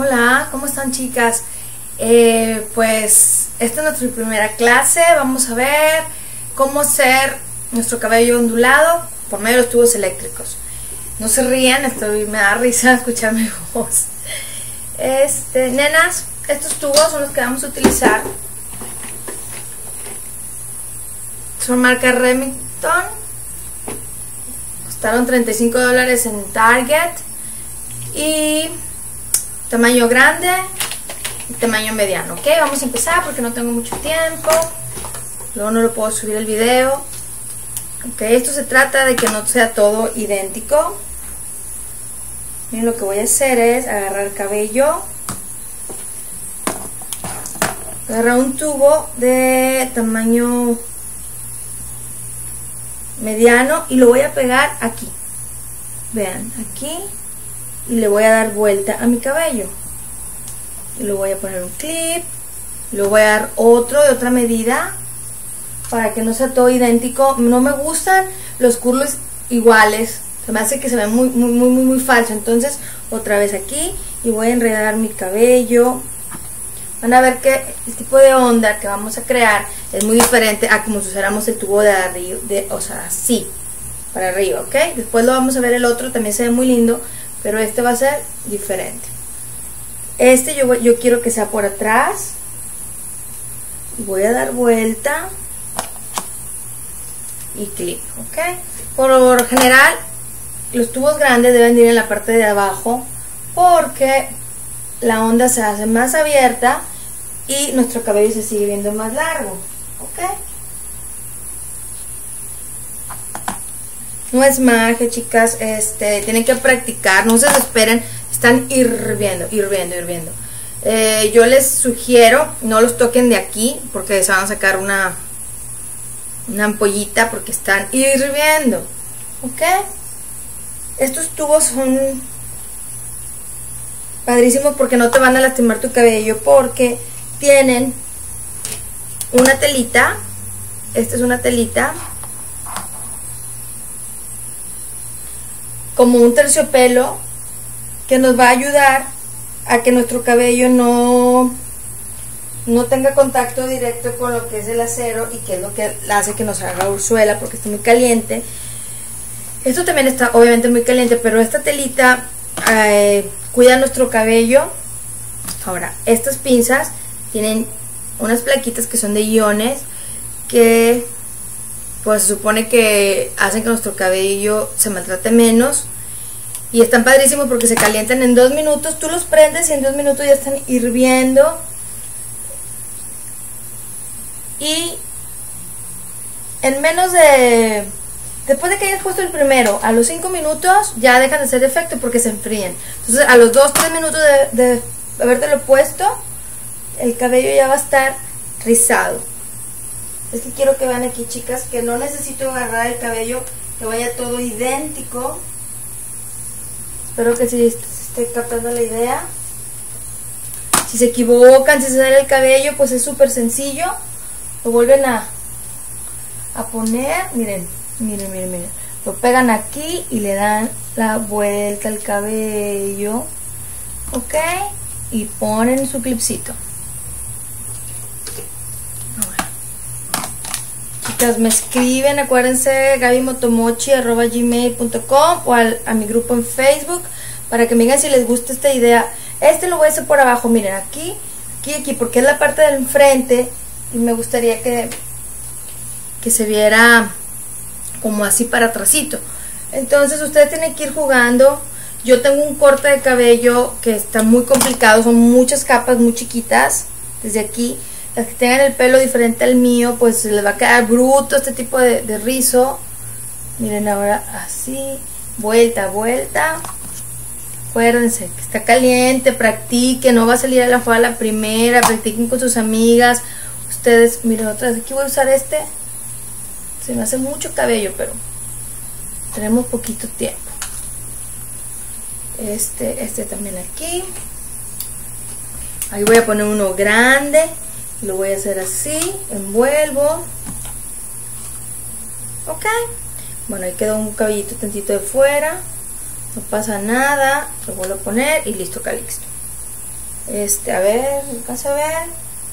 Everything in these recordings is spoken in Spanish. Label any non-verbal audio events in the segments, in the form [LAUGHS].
Hola, ¿cómo están chicas? Eh, pues esta es nuestra primera clase, vamos a ver cómo hacer nuestro cabello ondulado por medio de los tubos eléctricos. No se rían, estoy, me da risa [LAUGHS] escuchar mi voz. Este, nenas, estos tubos son los que vamos a utilizar. Son marca Remington. Costaron 35 dólares en Target. Y tamaño grande y tamaño mediano. Ok, vamos a empezar porque no tengo mucho tiempo. Luego no lo puedo subir el video. Ok, esto se trata de que no sea todo idéntico. Miren, lo que voy a hacer es agarrar el cabello. Agarrar un tubo de tamaño mediano y lo voy a pegar aquí. Vean, aquí y le voy a dar vuelta a mi cabello. Y le voy a poner un clip, le voy a dar otro de otra medida para que no sea todo idéntico. No me gustan los curls iguales, se me hace que se ve muy, muy, muy, muy, muy falso. Entonces, otra vez aquí y voy a enredar mi cabello. Van a ver que el tipo de onda que vamos a crear es muy diferente a como si usáramos el tubo de arriba, de, o sea, así, para arriba, ¿ok? Después lo vamos a ver el otro, también se ve muy lindo, pero este va a ser diferente. Este yo, yo quiero que sea por atrás. Voy a dar vuelta y clip, ¿ok? Por general, los tubos grandes deben ir en la parte de abajo porque la onda se hace más abierta y nuestro cabello se sigue viendo más largo, ¿ok? No es magia, chicas, este, tienen que practicar, no se desesperen, están hirviendo, hirviendo, hirviendo. Eh, yo les sugiero, no los toquen de aquí, porque se van a sacar una, una ampollita, porque están hirviendo, ¿ok? Estos tubos son padrísimos porque no te van a lastimar tu cabello, porque tienen una telita, esta es una telita, como un terciopelo que nos va a ayudar a que nuestro cabello no, no tenga contacto directo con lo que es el acero y que es lo que hace que nos haga ursuela porque está muy caliente. Esto también está obviamente muy caliente, pero esta telita eh, cuida nuestro cabello. Ahora, estas pinzas tienen unas plaquitas que son de iones que pues se supone que hacen que nuestro cabello se maltrate menos. Y están padrísimos porque se calientan en dos minutos, tú los prendes y en dos minutos ya están hirviendo. Y en menos de después de que hayas puesto el primero a los cinco minutos ya dejan de hacer efecto porque se enfrían entonces a los dos tres minutos de, de habértelo puesto el cabello ya va a estar rizado es que quiero que vean aquí, chicas, que no necesito agarrar el cabello que vaya todo idéntico. Espero que si se esté captando la idea. Si se equivocan, si se sale el cabello, pues es súper sencillo. Lo vuelven a, a poner. Miren, miren, miren, miren. Lo pegan aquí y le dan la vuelta al cabello. ¿Ok? Y ponen su clipcito. Me escriben, acuérdense, gabimotomochi.gmail.com o al, a mi grupo en Facebook para que me digan si les gusta esta idea. Este lo voy a hacer por abajo, miren, aquí, aquí, aquí, porque es la parte del frente y me gustaría que, que se viera como así para atrásito. Entonces ustedes tienen que ir jugando. Yo tengo un corte de cabello que está muy complicado, son muchas capas muy chiquitas desde aquí que tengan el pelo diferente al mío, pues les va a quedar bruto este tipo de, rizo. Miren ahora así, vuelta, vuelta. Acuérdense que está caliente, practiquen, no va a salir a la fuera la primera, practiquen con sus amigas. Ustedes, miren otra vez, aquí voy a usar este. Se me hace mucho cabello, pero tenemos poquito tiempo. Este, este también aquí. Ahí voy a poner uno grande lo voy a hacer así envuelvo ok bueno ahí quedó un cabellito tantito de fuera no pasa nada lo vuelvo a poner y listo calixto Este, a ver, ¿alcanza a ver?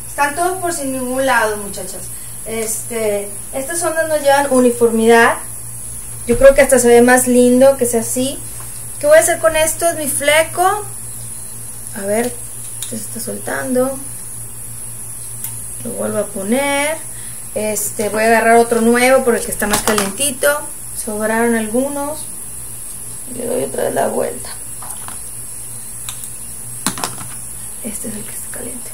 Están todos por sin ningún lado, muchachas. Este, estas ondas nos llevan uniformidad. Yo creo que hasta se ve más lindo que sea así. ¿Qué voy a hacer con esto? Es mi fleco. A ver, se está soltando. Lo vuelvo a poner. Este, voy a agarrar otro nuevo porque el que está más calentito. Sobraron algunos. Le doy otra vez la vuelta. Este es el que está caliente.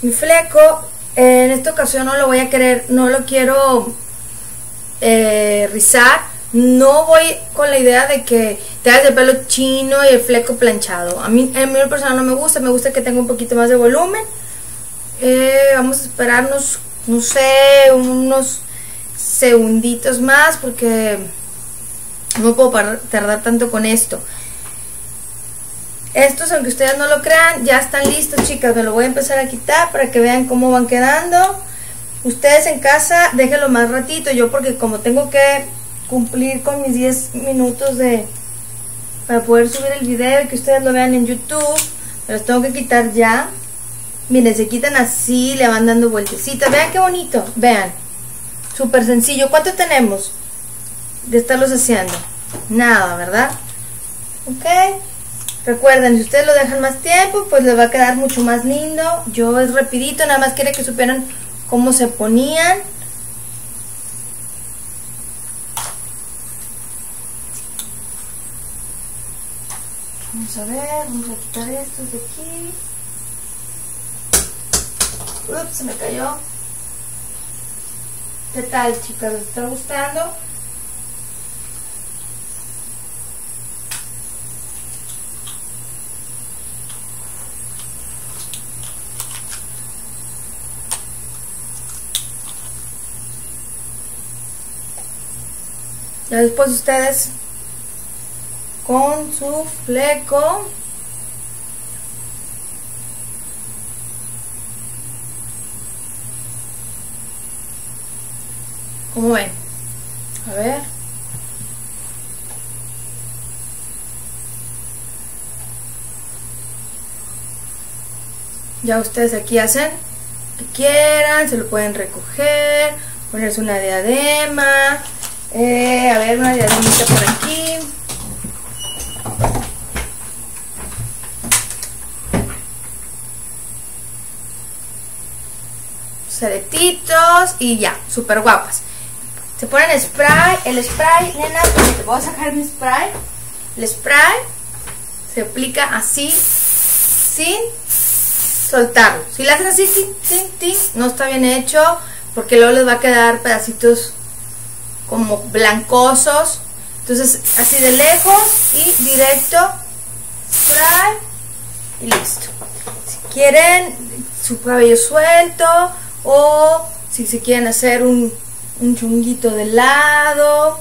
Mi fleco, en esta ocasión no lo voy a querer, no lo quiero eh, rizar. No voy con la idea de que te hagas el pelo chino y el fleco planchado. A mí, en mi persona no me gusta, me gusta que tenga un poquito más de volumen. Eh, vamos a esperarnos, no sé, unos segunditos más porque no puedo tardar tanto con esto. Estos, aunque ustedes no lo crean, ya están listos, chicas. Me lo voy a empezar a quitar para que vean cómo van quedando. Ustedes en casa, déjenlo más ratito. Yo porque como tengo que cumplir con mis 10 minutos de para poder subir el video y que ustedes lo vean en YouTube, me los tengo que quitar ya. Miren, se quitan así, le van dando vueltecitas. Vean qué bonito, vean. Súper sencillo. ¿Cuánto tenemos de estarlos haciendo? Nada, ¿verdad? Ok. Recuerden, si ustedes lo dejan más tiempo, pues les va a quedar mucho más lindo. Yo es rapidito, nada más quiere que supieran cómo se ponían. Vamos a ver, vamos a quitar estos de aquí. Ups, se me cayó. ¿Qué tal, chicas? ¿Les está gustando? Ya después ustedes con su fleco ¿Cómo ven? A ver. Ya ustedes aquí hacen que quieran, se lo pueden recoger, ponerse una diadema, eh, a ver, una diademita por aquí. Ceretitos y ya, súper guapas. Se ponen spray, el spray, nena, te voy a sacar mi spray. El spray se aplica así, sin soltarlo. Si lo hacen así, tin, tin, tin, no está bien hecho, porque luego les va a quedar pedacitos como blancosos. Entonces, así de lejos y directo, spray y listo. Si quieren su cabello suelto o si se quieren hacer un, un chunguito de lado,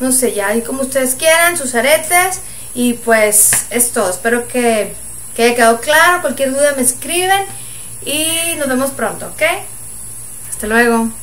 no sé, ya, y como ustedes quieran, sus aretes. Y pues es todo. Espero que, que haya quedado claro. Cualquier duda me escriben y nos vemos pronto, ¿ok? Hasta luego.